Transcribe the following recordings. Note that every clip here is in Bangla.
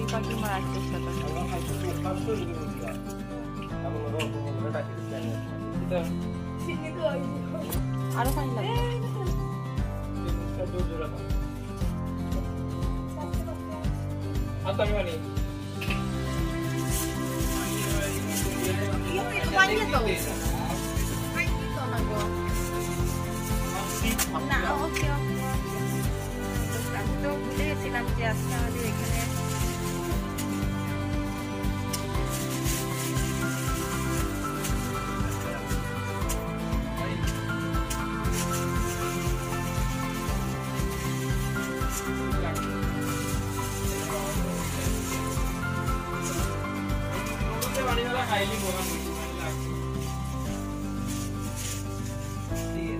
पिकाची मळ असते सतत ini पाणी ini Nah, oke oke. Terus aku tuh beli silam jasnya styling orang beriman lagi. Dia.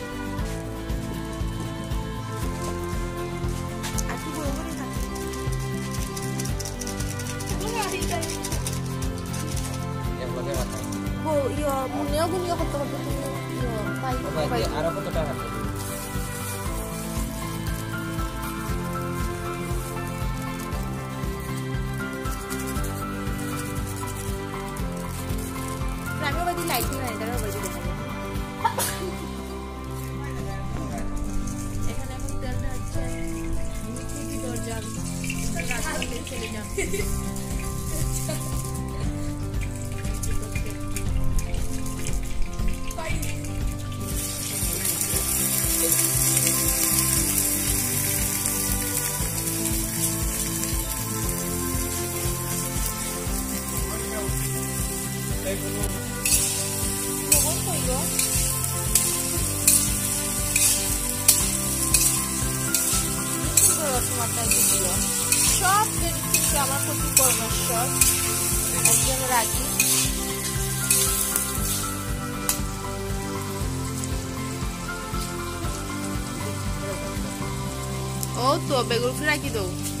ইয়া মুনিয়া গুনিয়া করতে করতে তুমি ইয়া পাই পাই আরও কত টাকা হাতে আমিও বাদি লাইটিং নাই তারা বাদি দেখা যায় এখানে তেলটা হচ্ছে মিষ্টি দরজা চলে যান çok dedik ama kutu shopping, çok. Acını rakip. Outro, pegou o furaquidão.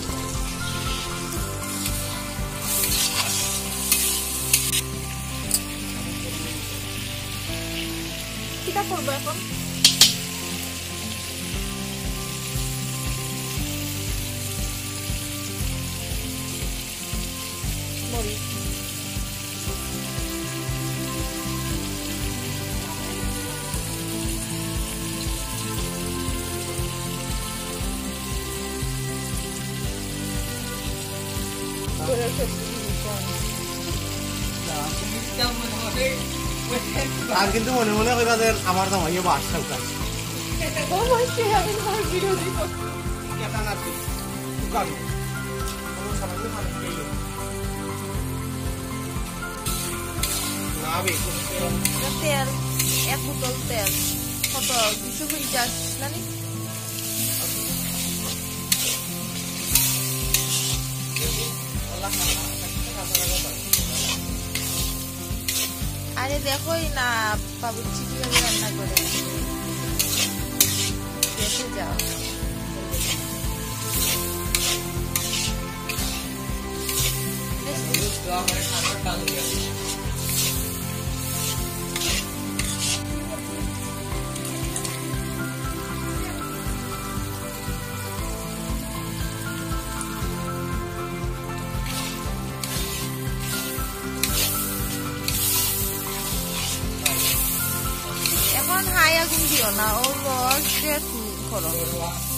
গীত পাইলে মন কমাইলে ধোয়া যাইব এই যে কিটা করবো এখন মরিচ করে সত্যি আর কিন্তু মনে মনে কইবা যে আমার দাম হইয়া বাস বে তেল এক বোতল তেল কত দুশো পঞ্চাশ জানি আরে দেখোই না বাবুর্চি কীভাবে রান্না করে। দেখে যাও। বেশ। তো আমার ঠান্ডা 他要跟丢了我我这次不可能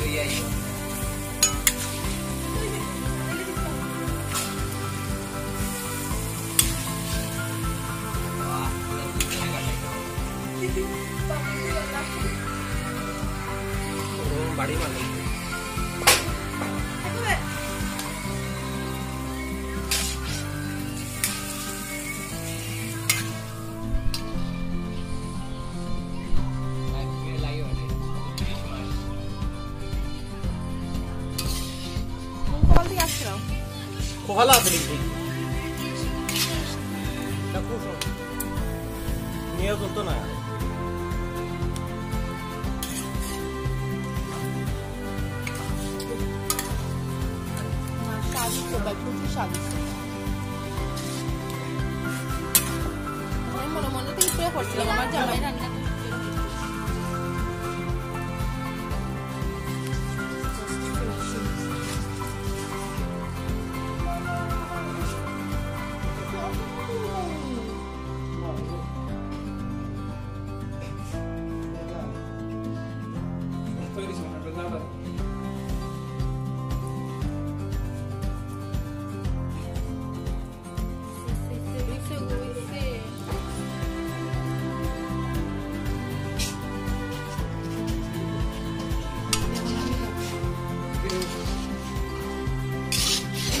我愿意 খুব ভালো আছে দেখি নিয়ে চলতো না মনে মনে থেকে প্রে করছিলাম আমার জামাই রান্না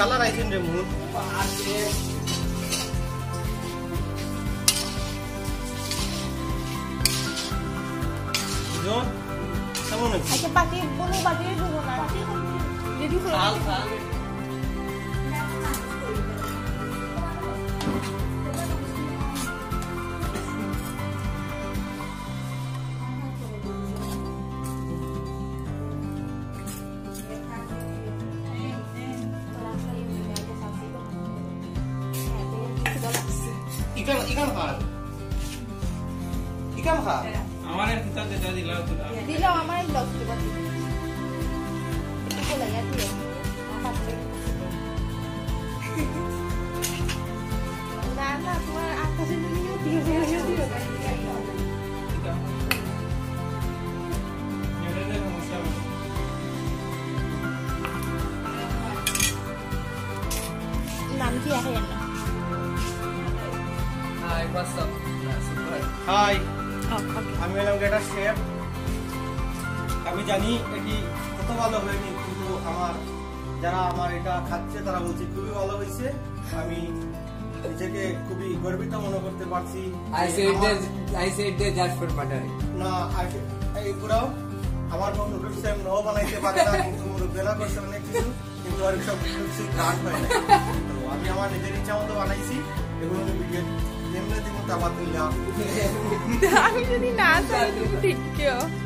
কালার আইছেন রে মুন কেমন আছে? পাখি বলো পাখি দেবো না। রেডি করে ইকান ইকান খা ইকান খা আমার কিতাব যেটা দিলা ওটা দিলাম আমার ব্লগ বাকি একটু লাগে দিও হাই আমি হলাম গেটার শেফ আমি জানি এটি কত ভালো হয়নি কিন্তু আমার যারা আমার এটা খাচ্ছে তারা বলছে খুবই ভালো হয়েছে। আমি নিজেকে খুবই গর্বিত মনে করতে পারছি. না এইগুলাও আমার কোনো নুডলস আমি নও বানাইতে পারে না কিন্তু বেলা করছে অনেক কিছু কিন্তু আর সব হয় না। আমি আমার নিজের ইচ্ছা মতো বানাইছি এগুলো Jämna din mot amat illa. Det har.